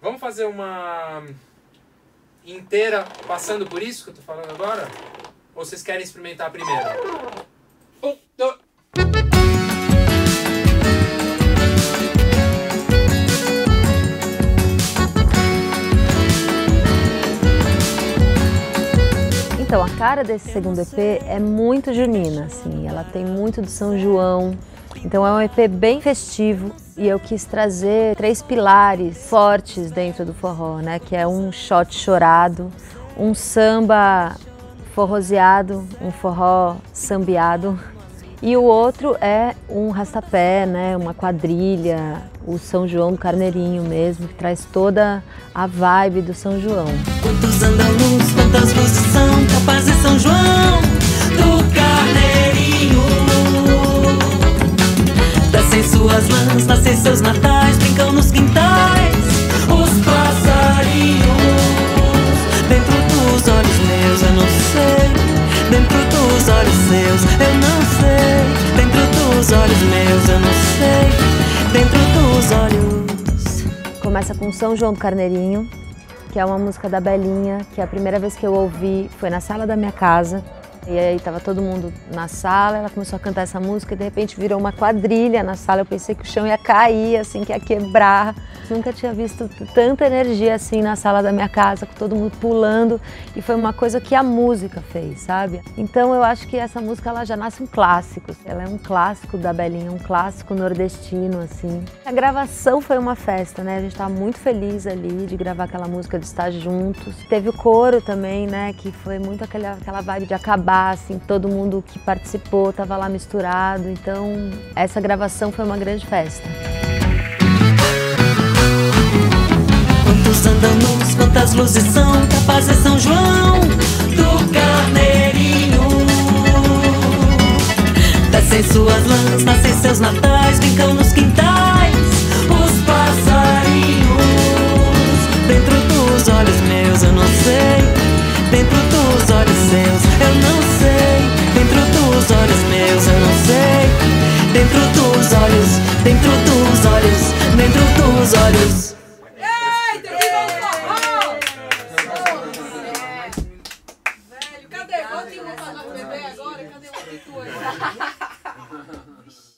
Vamos fazer uma inteira passando por isso que eu tô falando agora? Ou vocês querem experimentar primeiro? Um, dois. Então, a cara desse segundo EP é muito junina, assim, ela tem muito do São João. Então é um EP bem festivo e eu quis trazer três pilares fortes dentro do forró, né? Que é um shot chorado, um samba forroseado, um forró sambiado e o outro é um rastapé, né? Uma quadrilha, o São João do Carneirinho mesmo, que traz toda a vibe do São João. Quantos andaluz, quantas luzes são Suas lãs, nascem seus natais, brincam nos quintais, os passarinhos. Dentro dos olhos meus eu não sei, dentro dos olhos seus eu não sei, dentro dos olhos meus eu não sei, dentro dos olhos. Começa com São João do Carneirinho, que é uma música da Belinha, que a primeira vez que eu ouvi foi na sala da minha casa. E aí tava todo mundo na sala, ela começou a cantar essa música e de repente virou uma quadrilha na sala. Eu pensei que o chão ia cair, assim, que ia quebrar. Nunca tinha visto tanta energia assim na sala da minha casa, com todo mundo pulando. E foi uma coisa que a música fez, sabe? Então eu acho que essa música ela já nasce um clássico. Ela é um clássico da Belinha, um clássico nordestino, assim. A gravação foi uma festa, né? A gente tava muito feliz ali de gravar aquela música, de estar juntos. Teve o coro também, né? Que foi muito aquela, aquela vibe de acabar assim, todo mundo que participou estava lá misturado. Então, essa gravação foi uma grande festa. Quantos andamos, quantas luzes são capazes de São João do Carneirinho? Descem suas lãs, nascem seus natais. dentro dos olhos, dentro dos olhos. Cadê? Volta com o bebê agora. Cadê o outro?